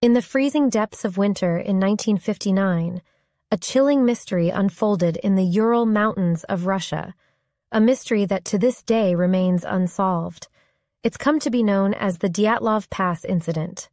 In the freezing depths of winter in 1959, a chilling mystery unfolded in the Ural Mountains of Russia, a mystery that to this day remains unsolved. It's come to be known as the Dyatlov Pass incident.